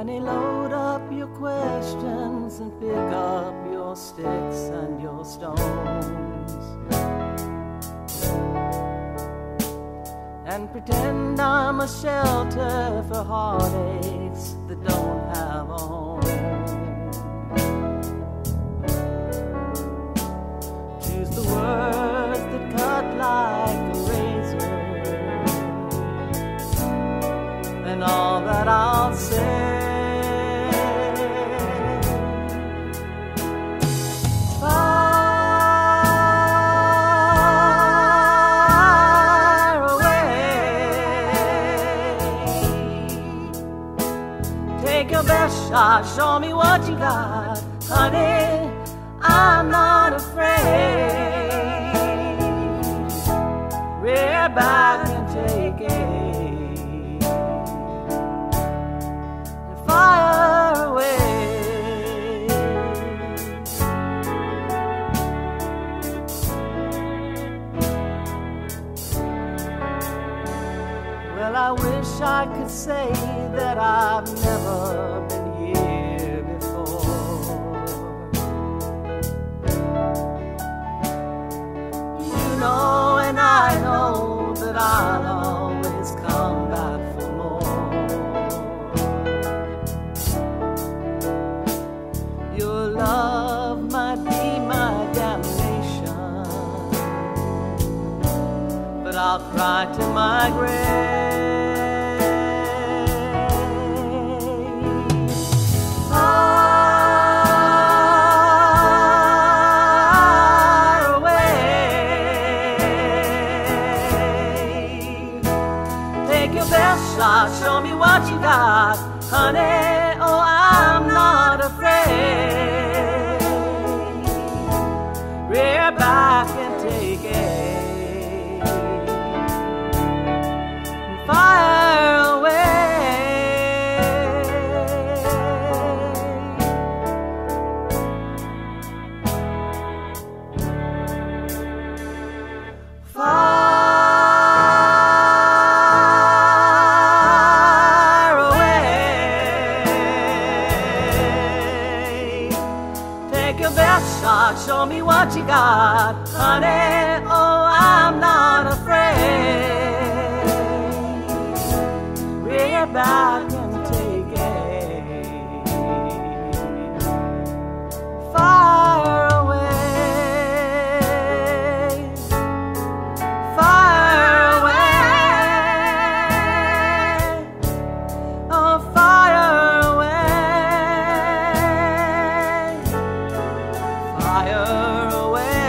Honey, load up your questions and pick up your sticks and your stones. And pretend I'm a shelter for heartaches that don't have a home. Choose the words that cut like a razor, and all that I'll say. Take your best shot, show me what you got, honey. I'm not afraid. Well, I wish I could say that I've never been here before. You know, and I know that I'll always come back for more. Your love might be my damnation but I'll cry to my grave. Shot, show me what you got, honey. Oh, I'm not afraid. Rear back best shot, show me what you got, honey. fire away.